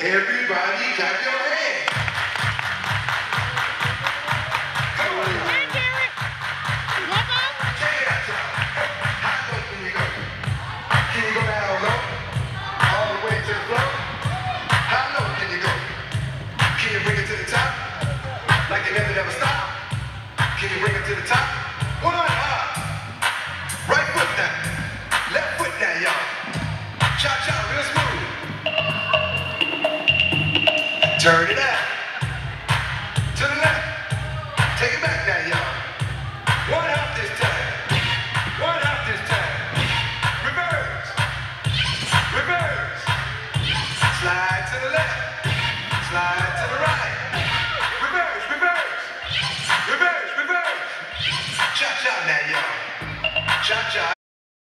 Everybody clap your hands. Come on. Check it out, y'all. How low can you go? Can you go down low? All the way to the floor? How low can you go? Can you bring it to the top? Like you never, never stop? Can you bring it to the top? One. Right foot now. Left foot now, y'all. Cha-cha, real smooth. Turn it out. To the left. Take it back now, y'all. One hop this time. One hop this time. Reverse. Reverse. Slide to the left. Slide to the right. Reverse, reverse. Reverse, reverse. Cha-cha now, y'all. Cha-cha.